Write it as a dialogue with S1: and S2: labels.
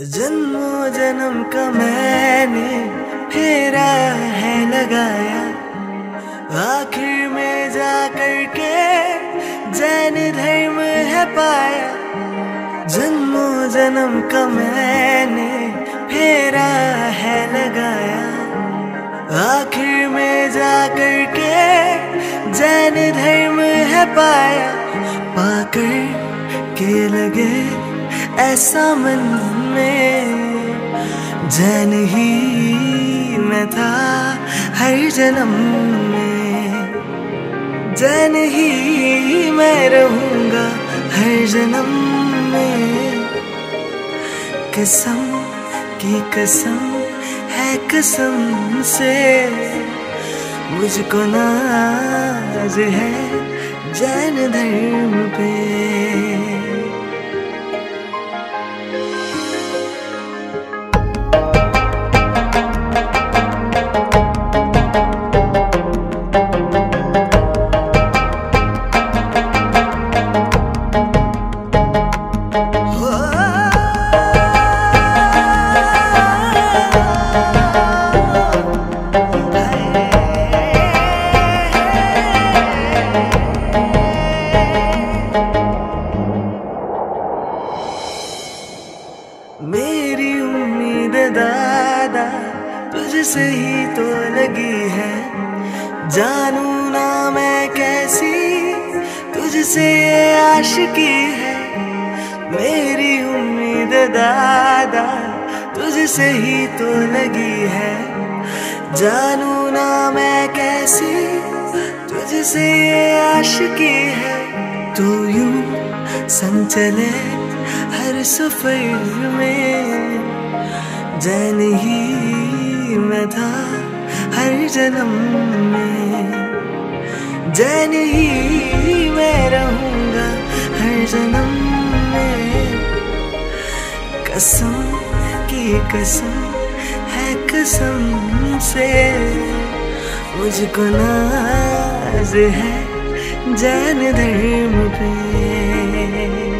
S1: जन्मों जन्म का मैंने फेरा है लगाया। आखिर में जा कर के जैन धर्म है पाया। जन्मों जन्म का मैंने फेरा है लगाया। आखिर में जा कर के जैन धर्म है पाया। पाकर के लगे ऐसा मन में जैन ही मैं था, हर जन्म में। जैन ही मैं रहूँगा, हर जन्म में। कसम की कसम है कसम से, मुझको नाज है जैन धर्म पे। दादा, तुझसे ही तो लगी है। जानू ना मैं कैसी, तुझसे आशिकी है। मेरी उम्मीद दादा, तुझसे ही तो लगी है। जानू ना मैं कैसी, तुझसे आशिकी है। तू यूँ संग चले हर सफ़र में। जैन ही मैं था हर जन्म में। जैन ही मैं रहूँगा हर जन्म में। कसम की कसम है कसम से, मुझको नाज है जैन धर्म पे।